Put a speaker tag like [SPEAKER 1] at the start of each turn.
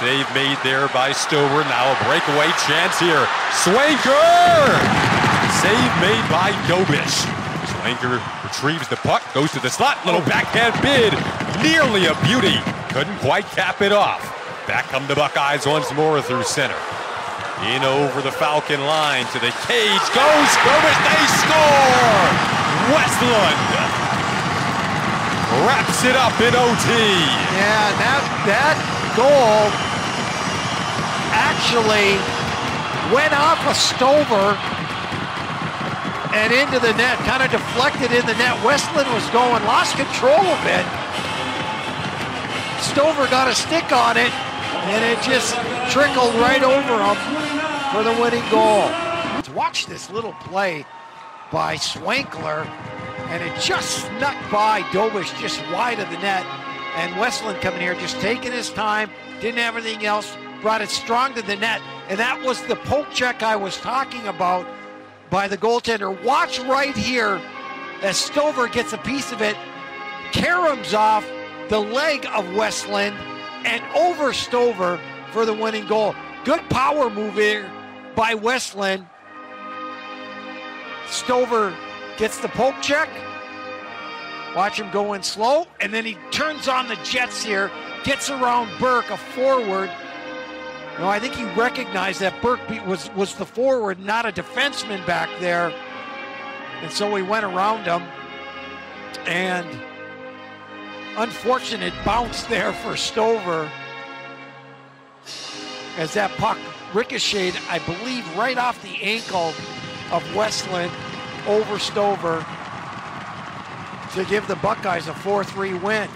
[SPEAKER 1] Save made there by Stover. Now a breakaway chance here. Swanker! Save made by Dobish. Swanker retrieves the puck, goes to the slot. Little backhand bid. Nearly a beauty. Couldn't quite cap it off. Back come the Buckeyes once more through center. In over the Falcon line to the cage goes Dobish. They score! Westland wraps it up in OT.
[SPEAKER 2] Yeah, that that goal actually went off a Stover and into the net, kind of deflected in the net. Westland was going, lost control of it. Stover got a stick on it, and it just trickled right over him for the winning goal. Watch this little play by Swankler, and it just snuck by Dobish just wide of the net. And Westland coming here, just taking his time, didn't have anything else, brought it strong to the net. And that was the poke check I was talking about by the goaltender. Watch right here as Stover gets a piece of it, caroms off the leg of Westland and over Stover for the winning goal. Good power move here by Westland. Stover gets the poke check. Watch him go in slow, and then he turns on the Jets here, gets around Burke, a forward. No, I think he recognized that Burke was was the forward, not a defenseman back there, and so he went around him. And unfortunate bounce there for Stover as that puck ricocheted, I believe, right off the ankle of Westland over Stover to give the Buckeyes a 4 3 win.